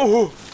Oh.